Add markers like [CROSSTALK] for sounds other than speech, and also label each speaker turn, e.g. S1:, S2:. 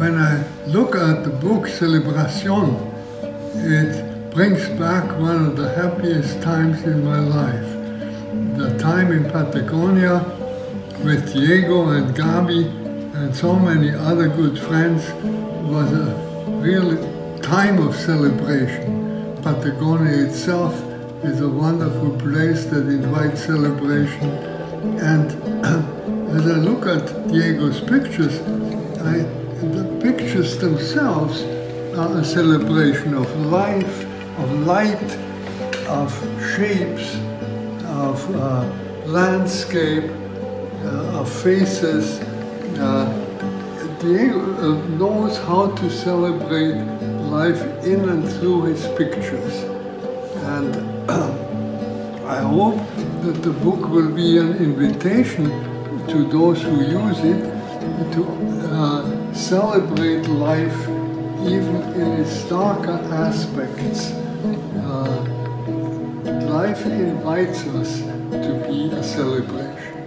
S1: When I look at the book Celebration, it brings back one of the happiest times in my life. The time in Patagonia with Diego and Gabi and so many other good friends was a real time of celebration. Patagonia itself is a wonderful place that invites celebration. And [CLEARS THROAT] as I look at Diego's pictures, I, pictures themselves are a celebration of life, of light, of shapes, of uh, landscape, uh, of faces. Uh, Diego uh, knows how to celebrate life in and through his pictures. And [CLEARS THROAT] I hope that the book will be an invitation to those who use it to uh, celebrate life even in its darker aspects. Uh, life invites us to be a celebration.